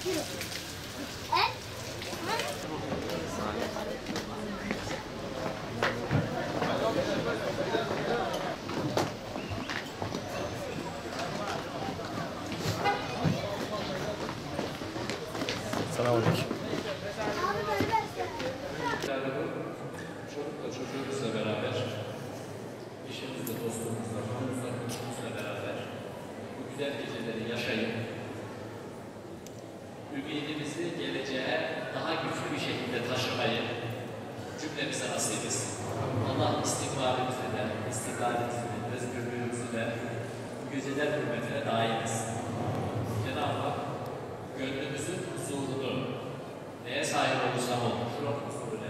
Selamünaleyküm. Çocukla çocuğumuzla beraber, eşimizle, dostumuzla, konumuzla, komşumuzla beraber bu güzel geceleri yaşayıp ümidimizi geleceğe daha güçlü bir şekilde taşımayı cümlemize nasip etsin. Allah istikbalimizi de, istikbalimizi de, özgürlüğümüzü de geceler hürmetine etsin. Cenab-ı Hak gönlümüzün huzurunu neye sahip olursam ol, çok huzurlu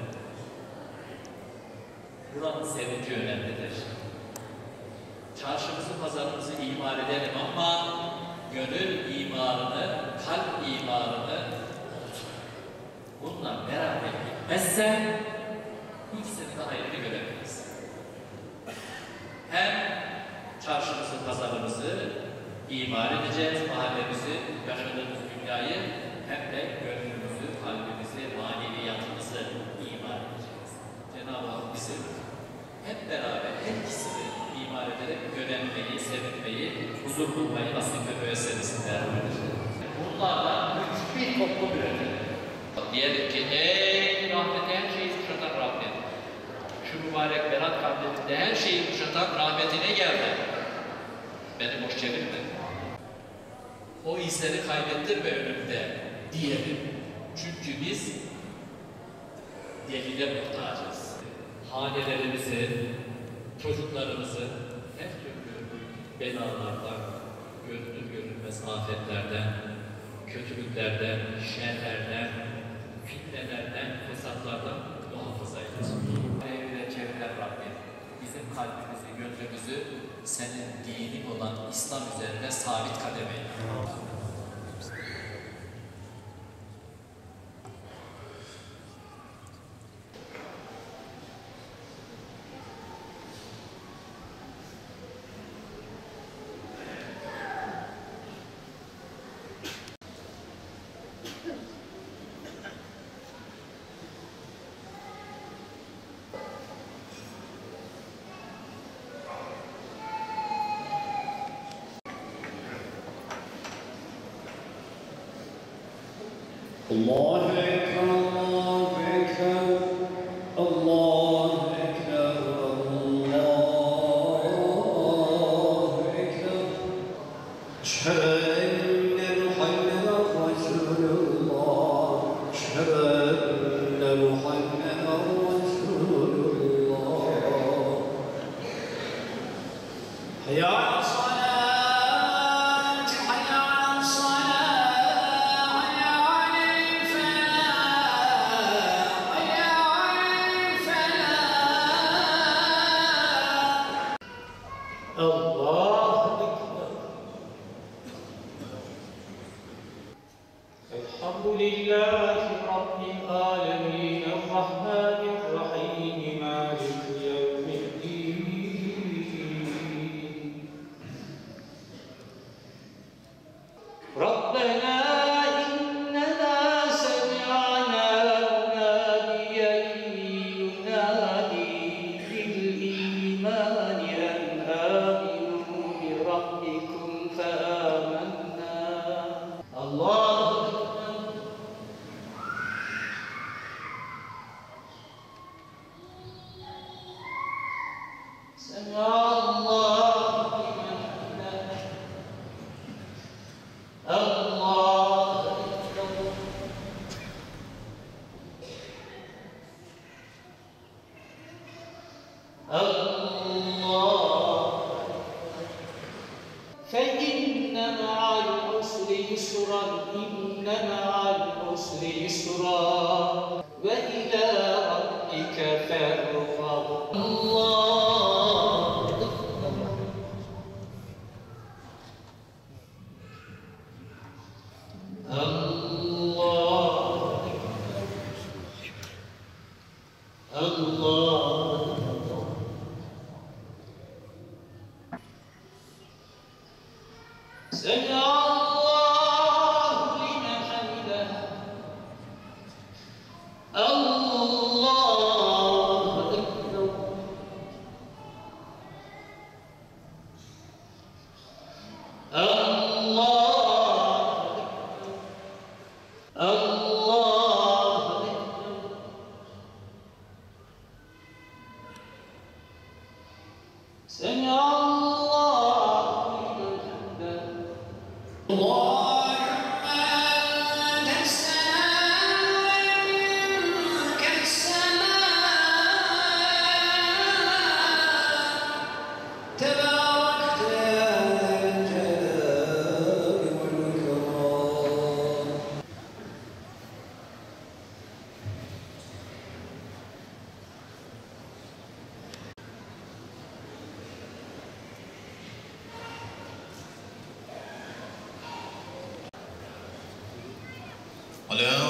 Buranın sevinci önemlidir. Çarşımızı, pazarımızı imar edelim ama gönül imarını, kalp imarını. Bununla beraber gitmezsen ikisini de ayrı göremeyiz. Hem çarşımızı, pazarımızı imar edeceğiz, mahallemizi, yaşadığımız dünyayı hem de gönlümüzü, kalbimizi, maneviyatımızı imar edeceğiz. Cenab-ı Hak bizi hep beraber her ikisini imar ederek görenmeyi, sevinmeyi, huzur bulmayı nasip ve müessedesini değerlendirir. Bunlarla güçlü bir toplum. Diyelim ki ey rahmete her şeyi kuşatan rahmet. Şu mübarek Berat kandilinde her şeyi kuşatan rahmetine geldi. Beni boş çevirme. O izleri kaybettirme önümde diyelim. Çünkü biz delile muhtacız. Hanelerimizi, çocuklarımızı her türlü belalardan, görünür görünmez afetlerden, kötülüklerden, şerlerden, fitnelerden, fesatlardan muhafaza eylesin. Evine çevreler Rabbim, bizim kalbimizi, gönlümüzü senin dinin olan İslam üzerine sabit kademe The more الله. فإن مع يسرا إن مع يسرا. وإلى ربك الله. الله. الله. Señor. Olha,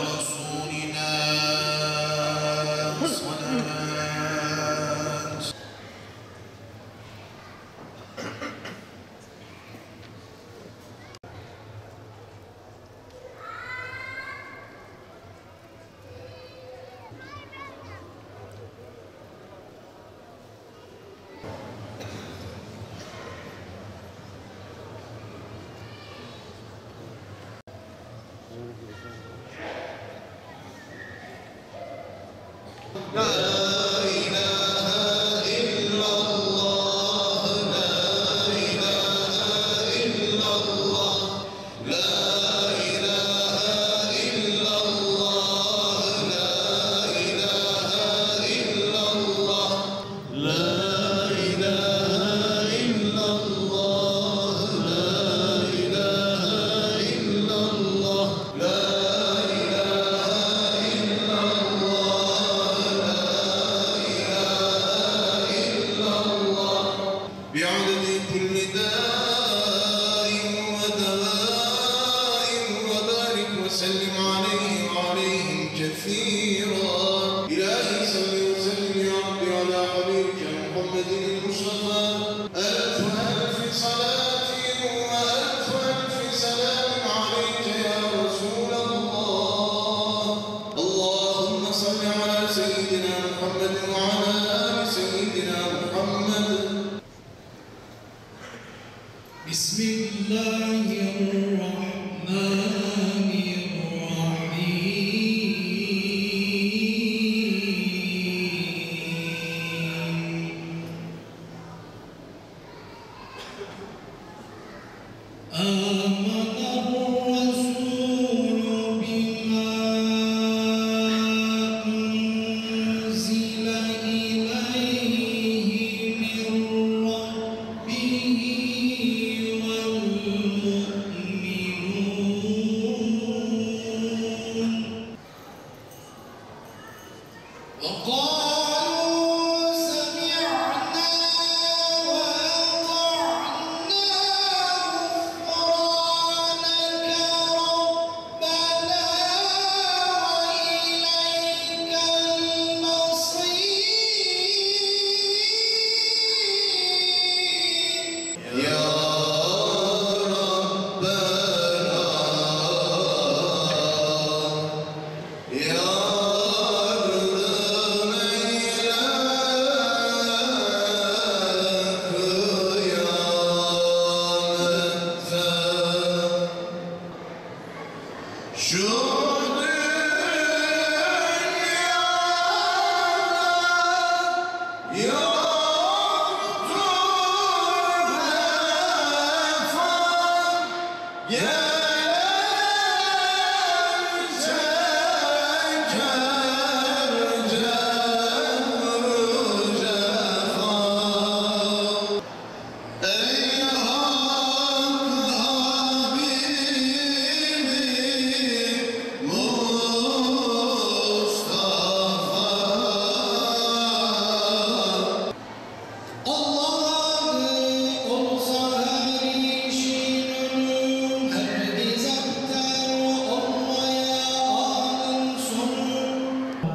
Hallelujah. وقال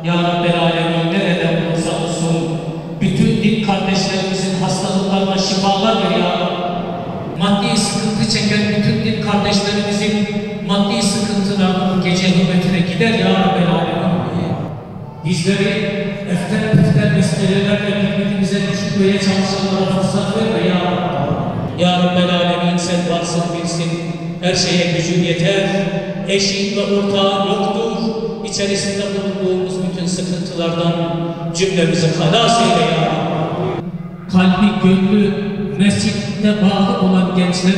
Ya Rabbel Alemin nereden bulursa olsun bütün din kardeşlerimizin hastalıklarına şifalar ver ya. Maddi sıkıntı çeken bütün din kardeşlerimizin maddi sıkıntılarının gece hürmetine gider ya Rabbel Alemin. Bizleri eften püften meselelerle birbirimize düşürmeye çalışanlara fırsat verme ya Rabbi. Ya Rabbel Alemin sen varsın bilsin. Her şeye gücün yeter. Eşin ve ortağın yoktur. İçerisinde bulunduğumuz bütün sıkıntılardan cümlemizi halas eyle ya. Kalbi, gönlü, mescitte bağlı olan gençler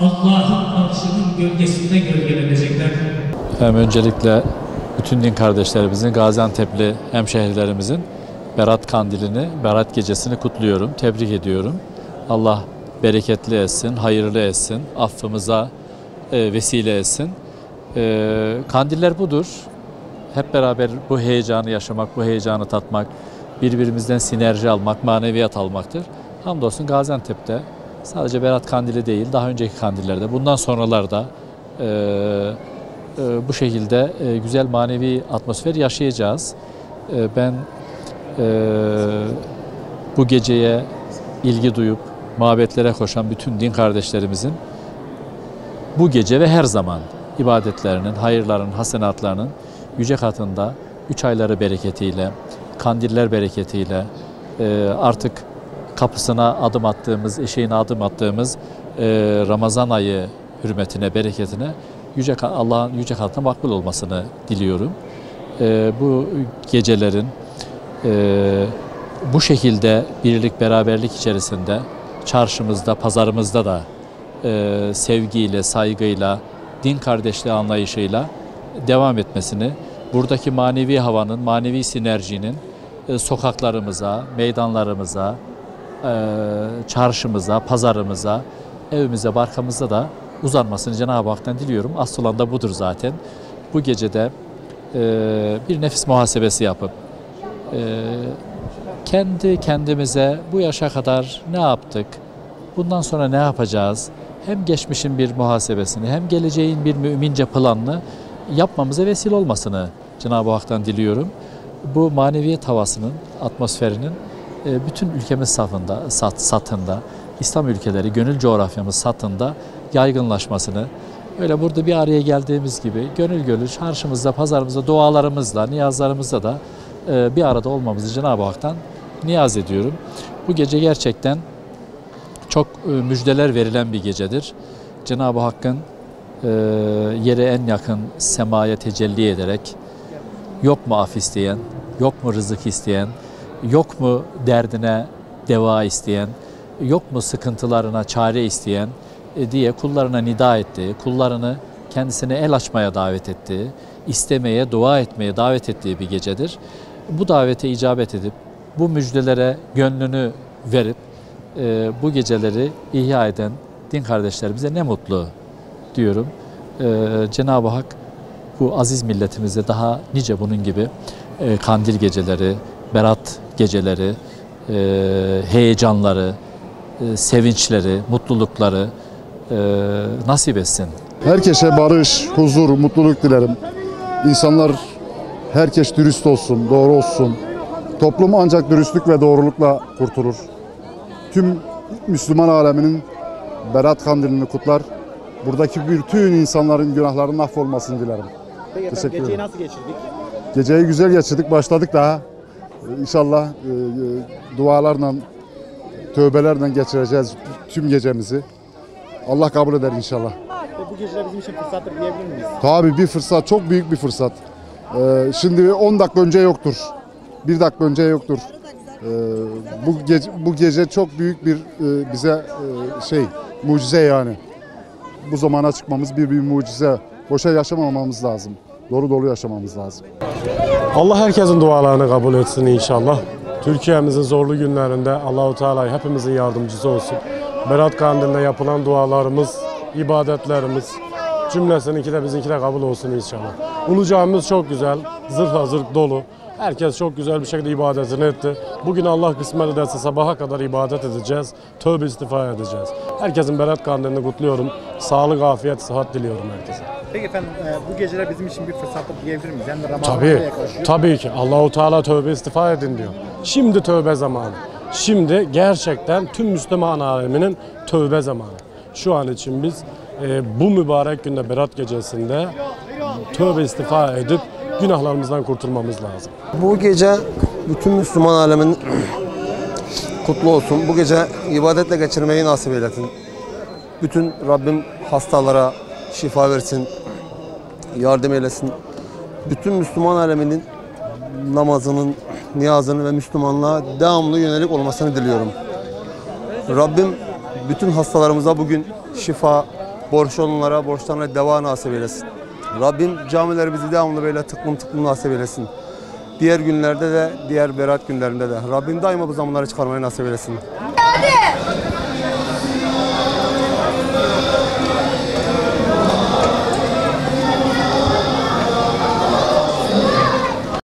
Allah'ın arşının gölgesinde gölgelenecekler. Hem öncelikle bütün din kardeşlerimizin, Gaziantep'li hemşehrilerimizin Berat Kandilini, Berat Gecesini kutluyorum, tebrik ediyorum. Allah bereketli etsin, hayırlı etsin, affımıza e, vesile etsin. E, kandiller budur. Hep beraber bu heyecanı yaşamak, bu heyecanı tatmak, birbirimizden sinerji almak, maneviyat almaktır. Hamdolsun Gaziantep'te sadece Berat Kandili değil, daha önceki kandillerde, bundan sonralarda e, e, bu şekilde e, güzel manevi atmosfer yaşayacağız. E, ben e, bu geceye ilgi duyup mabetlere koşan bütün din kardeşlerimizin bu gece ve her zaman ibadetlerinin, hayırların, hasenatlarının yüce katında üç ayları bereketiyle, kandiller bereketiyle e, artık kapısına adım attığımız, eşeğine adım attığımız e, Ramazan ayı hürmetine, bereketine yüce Allah'ın yüce katına makbul olmasını diliyorum. E, bu gecelerin e, bu şekilde birlik beraberlik içerisinde çarşımızda, pazarımızda da e, sevgiyle, saygıyla, din kardeşliği anlayışıyla devam etmesini, buradaki manevi havanın, manevi sinerjinin e, sokaklarımıza, meydanlarımıza, e, çarşımıza, pazarımıza, evimize, barkamıza da uzanmasını Cenab-ı Hak'tan diliyorum. Asıl olan da budur zaten. Bu gecede e, bir nefis muhasebesi yapıp kendi kendimize bu yaşa kadar ne yaptık, bundan sonra ne yapacağız, hem geçmişin bir muhasebesini hem geleceğin bir mümince planını yapmamıza vesile olmasını Cenab-ı Hak'tan diliyorum. Bu maneviyet havasının, atmosferinin e, bütün ülkemiz safında, sat, satında, İslam ülkeleri, gönül coğrafyamız satında yaygınlaşmasını, öyle burada bir araya geldiğimiz gibi gönül gönül çarşımızda, pazarımızda, dualarımızla, niyazlarımızla da e, bir arada olmamızı Cenab-ı Hak'tan niyaz ediyorum. Bu gece gerçekten çok e, müjdeler verilen bir gecedir. Cenab-ı Hakk'ın e, yere en yakın semaya tecelli ederek yok mu af isteyen, yok mu rızık isteyen, yok mu derdine deva isteyen, yok mu sıkıntılarına çare isteyen e, diye kullarına nida ettiği, kullarını kendisine el açmaya davet ettiği, istemeye, dua etmeye davet ettiği bir gecedir. Bu davete icabet edip, bu müjdelere gönlünü verip, e, bu geceleri ihya eden din kardeşlerimize ne mutlu diyorum. E, Cenab-ı Hak bu aziz milletimize daha nice bunun gibi e, kandil geceleri, berat geceleri, e, heyecanları, e, sevinçleri, mutlulukları e, nasip etsin. Herkese barış, huzur, mutluluk dilerim. İnsanlar, herkes dürüst olsun, doğru olsun. Toplum ancak dürüstlük ve doğrulukla kurtulur. Tüm Müslüman aleminin Berat Kandilini kutlar. Buradaki bütün insanların günahlarının affolmasını dilerim. Peki efendim Teşekkür geceyi ederim. nasıl geçirdik? Geceyi güzel geçirdik, başladık daha. İnşallah e, e, dualarla, tövbelerle geçireceğiz tüm gecemizi. Allah kabul eder inşallah. Ve bu geceler bizim için fırsattır diyebilir miyiz? Tabii bir fırsat, çok büyük bir fırsat. Ee, şimdi 10 dakika önce yoktur. 1 dakika önce yoktur. Ee, bu gece bu gece çok büyük bir e, bize e, şey mucize yani. Bu zamana çıkmamız bir bir mucize. Boşa yaşamamamız lazım. Dolu dolu yaşamamız lazım. Allah herkesin dualarını kabul etsin inşallah. Türkiye'mizin zorlu günlerinde Allahu Teala hepimizin yardımcısı olsun. Berat Kandili'nde yapılan dualarımız, ibadetlerimiz cümlesininki de bizimki de kabul olsun inşallah. Ulu çok güzel, zırh hazır dolu. Herkes çok güzel bir şekilde ibadetini etti. Bugün Allah kısmet ederse sabaha kadar ibadet edeceğiz. Tövbe istiğfar edeceğiz. Herkesin Berat Kandilini kutluyorum. Sağlık, afiyet, sıhhat diliyorum herkese. Peki efendim e, bu geceler bizim için bir fırsattır diyebilir miyiz? Yani Ramazan'a Tabii, yaklaşıyor. tabii ki. Allahu Teala tövbe istiğfar edin diyor. Şimdi tövbe zamanı. Şimdi gerçekten tüm Müslüman aleminin tövbe zamanı. Şu an için biz e, bu mübarek günde Berat gecesinde tövbe istiğfar edip günahlarımızdan kurtulmamız lazım. Bu gece bütün Müslüman alemin kutlu olsun. Bu gece ibadetle geçirmeyi nasip eylesin. Bütün Rabbim hastalara şifa versin, yardım eylesin. Bütün Müslüman aleminin namazının, niyazının ve Müslümanlığa devamlı yönelik olmasını diliyorum. Rabbim bütün hastalarımıza bugün şifa, borçlu olanlara borçlarına deva nasip eylesin. Rabbim camilerimizi devamlı böyle tıklım tıklım nasip eylesin. Diğer günlerde de, diğer berat günlerinde de. Rabbim daima bu zamanları çıkarmayı nasip eylesin. Hadi.